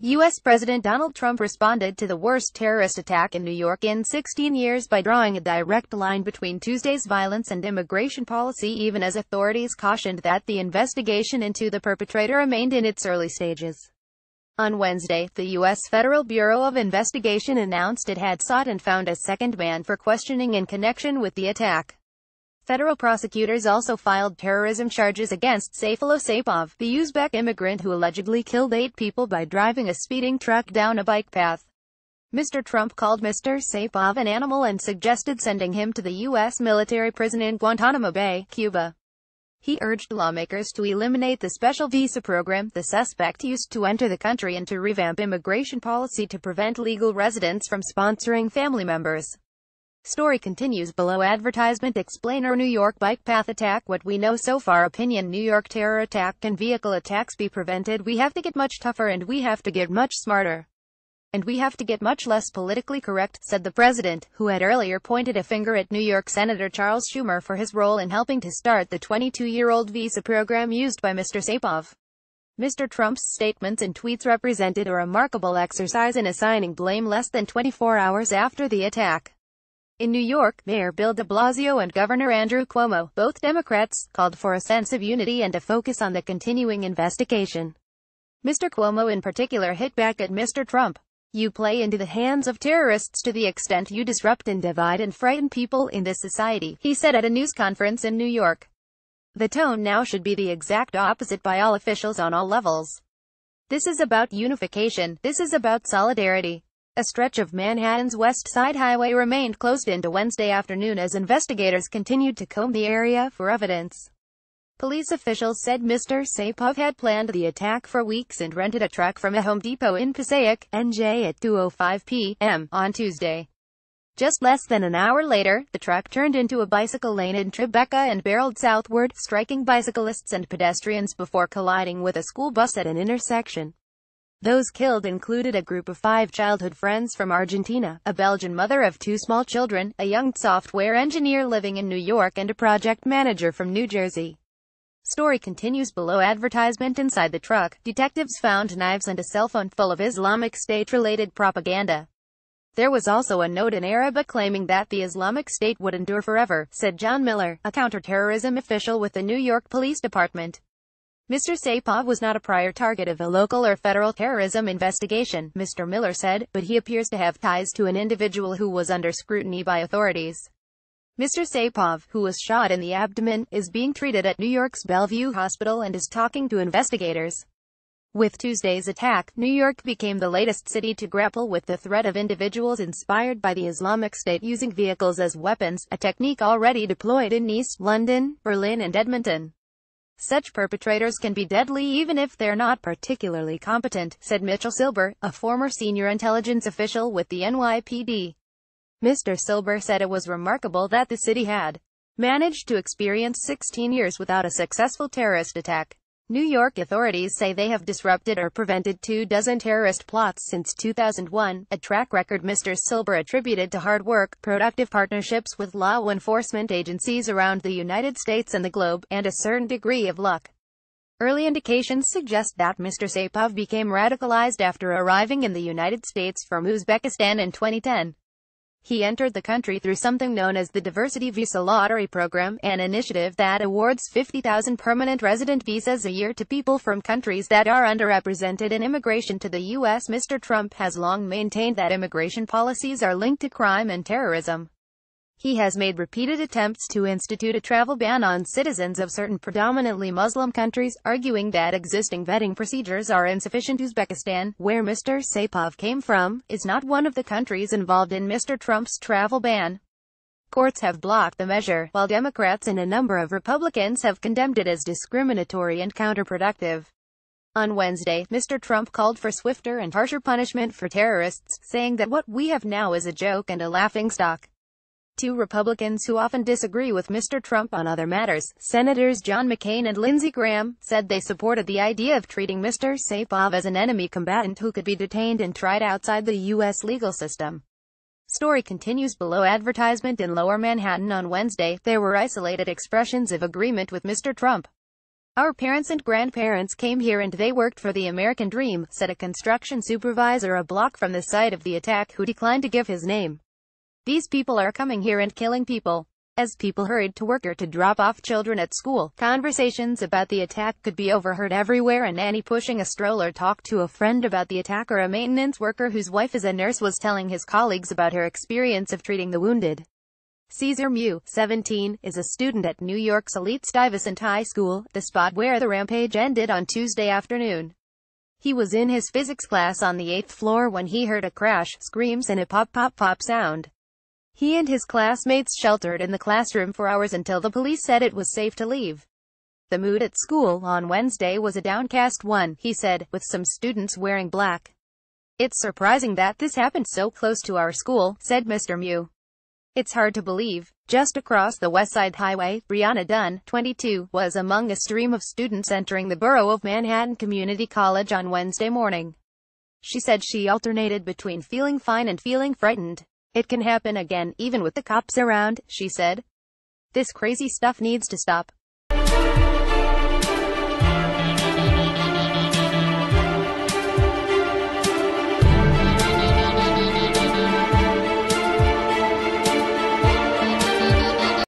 U.S. President Donald Trump responded to the worst terrorist attack in New York in 16 years by drawing a direct line between Tuesday's violence and immigration policy even as authorities cautioned that the investigation into the perpetrator remained in its early stages. On Wednesday, the U.S. Federal Bureau of Investigation announced it had sought and found a second man for questioning in connection with the attack. Federal prosecutors also filed terrorism charges against Sayfullo Saipov, the Uzbek immigrant who allegedly killed eight people by driving a speeding truck down a bike path. Mr. Trump called Mr. Saipov an animal and suggested sending him to the U.S. military prison in Guantanamo Bay, Cuba. He urged lawmakers to eliminate the special visa program the suspect used to enter the country and to revamp immigration policy to prevent legal residents from sponsoring family members. Story continues below advertisement explainer New York bike path attack what we know so far opinion New York terror attack can vehicle attacks be prevented we have to get much tougher and we have to get much smarter. And we have to get much less politically correct, said the president, who had earlier pointed a finger at New York Senator Charles Schumer for his role in helping to start the 22-year-old visa program used by Mr. Saipov. Mr. Trump's statements and tweets represented a remarkable exercise in assigning blame less than 24 hours after the attack. In New York, Mayor Bill de Blasio and Governor Andrew Cuomo, both Democrats, called for a sense of unity and a focus on the continuing investigation. Mr. Cuomo in particular hit back at Mr. Trump. You play into the hands of terrorists to the extent you disrupt and divide and frighten people in this society, he said at a news conference in New York. The tone now should be the exact opposite by all officials on all levels. This is about unification, this is about solidarity. A stretch of Manhattan's West Side Highway remained closed into Wednesday afternoon as investigators continued to comb the area for evidence. Police officials said Mr. Saipov had planned the attack for weeks and rented a truck from a Home Depot in Passaic, NJ at 2.05 p.m. on Tuesday. Just less than an hour later, the truck turned into a bicycle lane in Tribeca and barreled southward, striking bicyclists and pedestrians before colliding with a school bus at an intersection. Those killed included a group of five childhood friends from Argentina, a Belgian mother of two small children, a young software engineer living in New York and a project manager from New Jersey. Story continues below advertisement inside the truck. Detectives found knives and a cell phone full of Islamic State-related propaganda. There was also a note in Arabic claiming that the Islamic State would endure forever, said John Miller, a counterterrorism official with the New York Police Department. Mr. Saipov was not a prior target of a local or federal terrorism investigation, Mr. Miller said, but he appears to have ties to an individual who was under scrutiny by authorities. Mr. Saipov, who was shot in the abdomen, is being treated at New York's Bellevue Hospital and is talking to investigators. With Tuesday's attack, New York became the latest city to grapple with the threat of individuals inspired by the Islamic State using vehicles as weapons, a technique already deployed in Nice, London, Berlin and Edmonton. Such perpetrators can be deadly even if they're not particularly competent, said Mitchell Silber, a former senior intelligence official with the NYPD. Mr. Silber said it was remarkable that the city had managed to experience 16 years without a successful terrorist attack. New York authorities say they have disrupted or prevented two dozen terrorist plots since 2001, a track record Mr. Silber attributed to hard work, productive partnerships with law enforcement agencies around the United States and the globe, and a certain degree of luck. Early indications suggest that Mr. Saipov became radicalized after arriving in the United States from Uzbekistan in 2010. He entered the country through something known as the Diversity Visa Lottery Program, an initiative that awards 50,000 permanent resident visas a year to people from countries that are underrepresented in immigration to the U.S. Mr. Trump has long maintained that immigration policies are linked to crime and terrorism. He has made repeated attempts to institute a travel ban on citizens of certain predominantly Muslim countries, arguing that existing vetting procedures are insufficient. Uzbekistan, where Mr. Saipov came from, is not one of the countries involved in Mr. Trump's travel ban. Courts have blocked the measure, while Democrats and a number of Republicans have condemned it as discriminatory and counterproductive. On Wednesday, Mr. Trump called for swifter and harsher punishment for terrorists, saying that what we have now is a joke and a laughingstock. Two Republicans who often disagree with Mr. Trump on other matters, Senators John McCain and Lindsey Graham, said they supported the idea of treating Mr. Saipov as an enemy combatant who could be detained and tried outside the U.S. legal system. Story continues below advertisement in Lower Manhattan on Wednesday, there were isolated expressions of agreement with Mr. Trump. Our parents and grandparents came here and they worked for the American dream, said a construction supervisor a block from the site of the attack who declined to give his name. These people are coming here and killing people. As people hurried to work or to drop off children at school, conversations about the attack could be overheard everywhere and Annie pushing a stroller talked to a friend about the attack or a maintenance worker whose wife is a nurse was telling his colleagues about her experience of treating the wounded. Caesar Mew, 17, is a student at New York's elite Stuyvesant High School, the spot where the rampage ended on Tuesday afternoon. He was in his physics class on the eighth floor when he heard a crash, screams and a pop-pop-pop sound. He and his classmates sheltered in the classroom for hours until the police said it was safe to leave. The mood at school on Wednesday was a downcast one, he said, with some students wearing black. It's surprising that this happened so close to our school, said Mr. Mew. It's hard to believe. Just across the West Side Highway, Brianna Dunn, 22, was among a stream of students entering the borough of Manhattan Community College on Wednesday morning. She said she alternated between feeling fine and feeling frightened. It can happen again, even with the cops around, she said. This crazy stuff needs to stop.